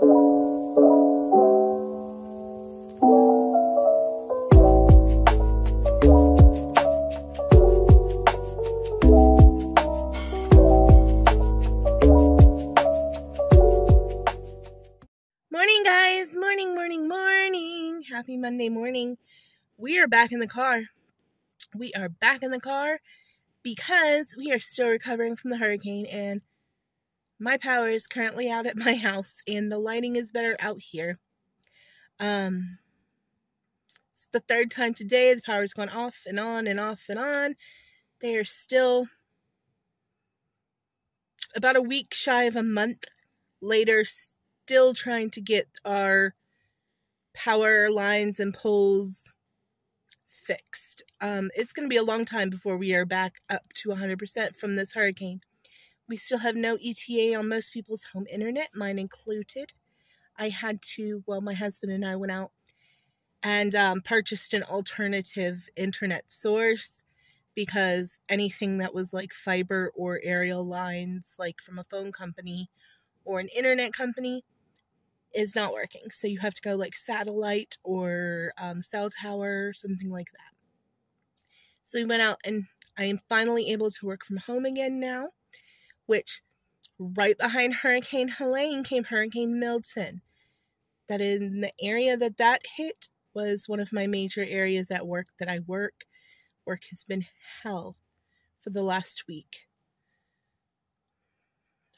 Morning, guys. Morning, morning, morning. Happy Monday morning. We are back in the car. We are back in the car because we are still recovering from the hurricane and my power is currently out at my house and the lighting is better out here. Um it's the third time today the power's gone off and on and off and on. They are still about a week shy of a month later still trying to get our power lines and poles fixed. Um, it's going to be a long time before we are back up to 100% from this hurricane. We still have no ETA on most people's home internet, mine included. I had to, well, my husband and I went out and um, purchased an alternative internet source because anything that was like fiber or aerial lines, like from a phone company or an internet company, is not working. So you have to go like satellite or um, cell tower, something like that. So we went out and I am finally able to work from home again now, which right behind Hurricane Helene came Hurricane Milton. That in the area that that hit was one of my major areas at work that I work. Work has been hell for the last week.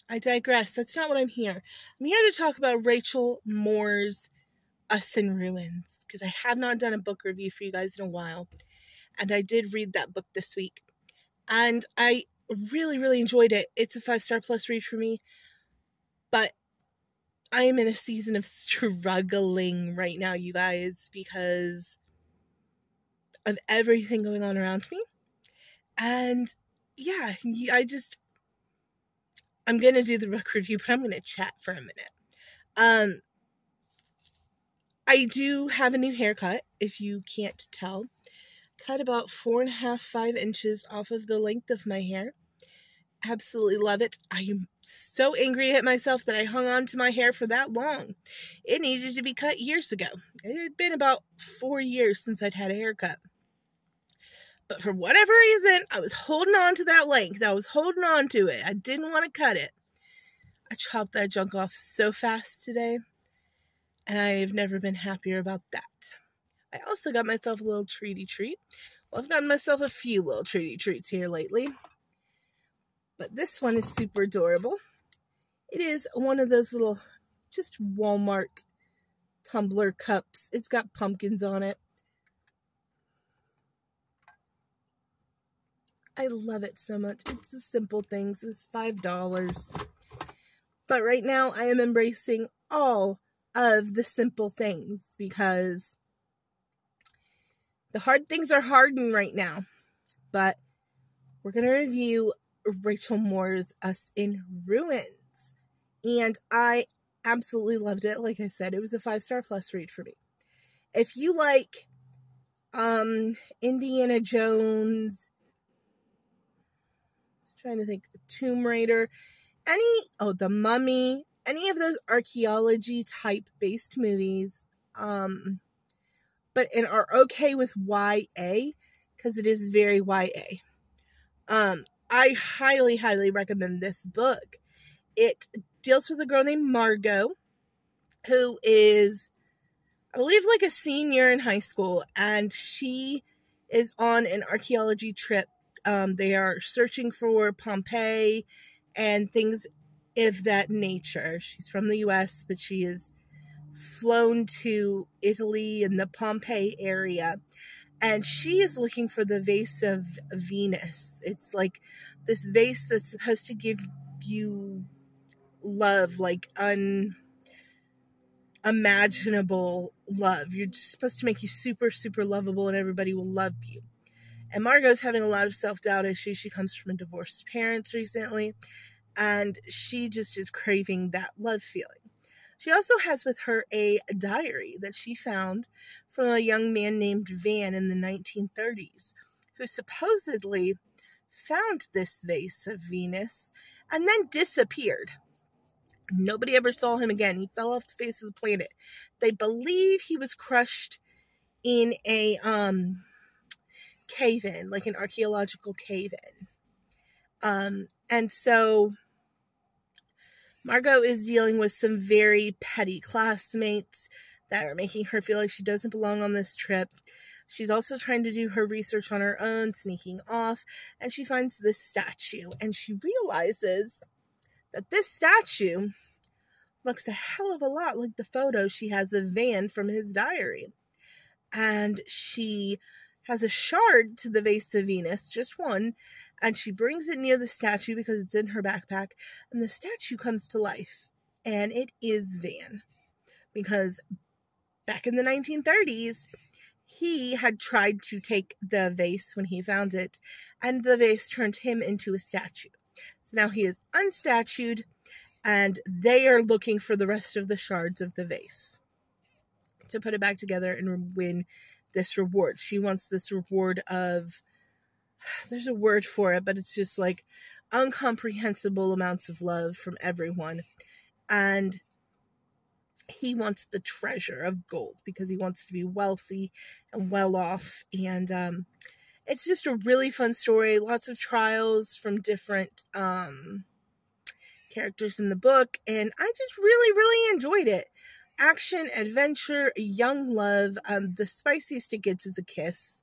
I digress. That's not what I'm here. I'm here to talk about Rachel Moore's Us in Ruins because I have not done a book review for you guys in a while. And I did read that book this week. And I really, really enjoyed it. It's a five star plus read for me. But I am in a season of struggling right now, you guys, because of everything going on around me. And yeah, I just I'm going to do the book review, but I'm going to chat for a minute. Um, I do have a new haircut, if you can't tell. Cut about four and a half, five inches off of the length of my hair. Absolutely love it. I am so angry at myself that I hung on to my hair for that long. It needed to be cut years ago. It had been about four years since I'd had a haircut. But for whatever reason, I was holding on to that length. I was holding on to it. I didn't want to cut it. I chopped that junk off so fast today, and I've never been happier about that. I also got myself a little treaty treat. Well, I've gotten myself a few little treaty treats here lately. But this one is super adorable. It is one of those little, just Walmart tumbler cups. It's got pumpkins on it. I love it so much. It's the simple things. It's $5. But right now, I am embracing all of the simple things because the hard things are hardened right now. But we're going to review Rachel Moore's Us in Ruins. And I absolutely loved it. Like I said, it was a five star plus read for me. If you like um Indiana Jones, trying to think Tomb Raider, any oh the Mummy, any of those archaeology type based movies, um, but and are okay with YA because it is very YA. Um, I highly, highly recommend this book. It deals with a girl named Margot, who is, I believe, like a senior in high school, and she is on an archaeology trip um, they are searching for Pompeii and things of that nature. She's from the US, but she is flown to Italy in the Pompeii area. And she is looking for the vase of Venus. It's like this vase that's supposed to give you love, like unimaginable love. You're supposed to make you super, super lovable, and everybody will love you. And Margot's having a lot of self doubt issues. She comes from a divorced parents recently, and she just is craving that love feeling. She also has with her a diary that she found from a young man named Van in the 1930s, who supposedly found this vase of Venus and then disappeared. Nobody ever saw him again. He fell off the face of the planet. They believe he was crushed in a um cave in, like an archaeological cave in. Um, and so Margot is dealing with some very petty classmates that are making her feel like she doesn't belong on this trip. She's also trying to do her research on her own, sneaking off, and she finds this statue and she realizes that this statue looks a hell of a lot like the photo she has of Van from his diary. And she has a shard to the vase of Venus, just one, and she brings it near the statue because it's in her backpack, and the statue comes to life. And it is Van. Because back in the 1930s, he had tried to take the vase when he found it, and the vase turned him into a statue. So now he is unstatued, and they are looking for the rest of the shards of the vase to put it back together and win this reward. She wants this reward of there's a word for it, but it's just like incomprehensible amounts of love from everyone. And he wants the treasure of gold because he wants to be wealthy and well off. And um, it's just a really fun story. Lots of trials from different um, characters in the book. And I just really, really enjoyed it action, adventure, young love. Um, the spiciest it gets is a kiss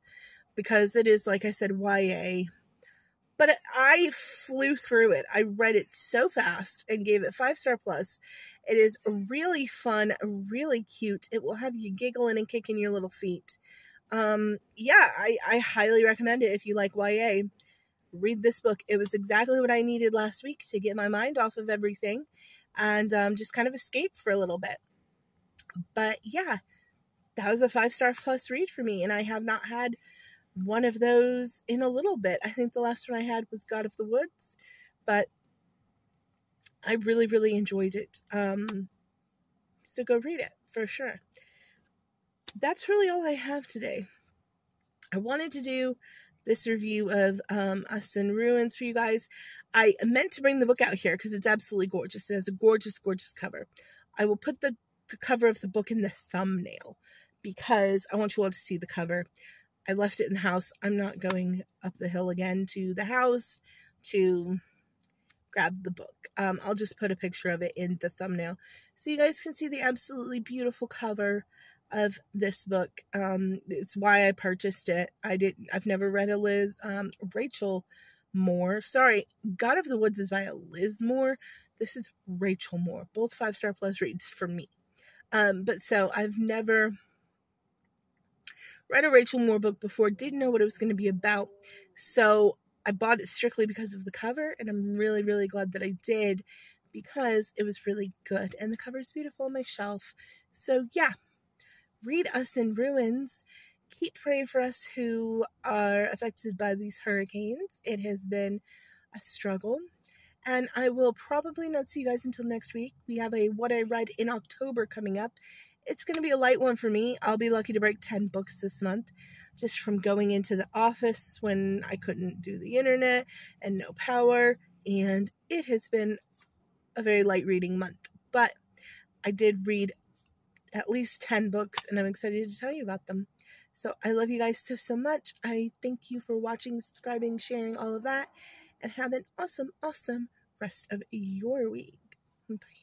because it is, like I said, YA. But I flew through it. I read it so fast and gave it five star plus. It is really fun, really cute. It will have you giggling and kicking your little feet. Um, yeah, I, I highly recommend it if you like YA. Read this book. It was exactly what I needed last week to get my mind off of everything and um, just kind of escape for a little bit. But yeah, that was a five star plus read for me, and I have not had one of those in a little bit. I think the last one I had was God of the Woods, but I really, really enjoyed it. Um, so go read it for sure. That's really all I have today. I wanted to do this review of um, Us in Ruins for you guys. I meant to bring the book out here because it's absolutely gorgeous. It has a gorgeous, gorgeous cover. I will put the the cover of the book in the thumbnail because I want you all to see the cover. I left it in the house. I'm not going up the hill again to the house to grab the book. Um, I'll just put a picture of it in the thumbnail so you guys can see the absolutely beautiful cover of this book. Um, it's why I purchased it. I didn't. I've never read a Liz um, Rachel Moore. Sorry, God of the Woods is by a Liz Moore. This is Rachel Moore. Both five star plus reads for me. Um, but so I've never read a Rachel Moore book before, didn't know what it was going to be about. So I bought it strictly because of the cover, and I'm really, really glad that I did because it was really good. And the cover is beautiful on my shelf. So yeah, read Us in Ruins. Keep praying for us who are affected by these hurricanes. It has been a struggle. And I will probably not see you guys until next week. We have a What I Read in October coming up. It's going to be a light one for me. I'll be lucky to break 10 books this month just from going into the office when I couldn't do the internet and no power. And it has been a very light reading month. But I did read at least 10 books and I'm excited to tell you about them. So I love you guys so, so much. I thank you for watching, subscribing, sharing, all of that and have an awesome, awesome rest of your week. Bye.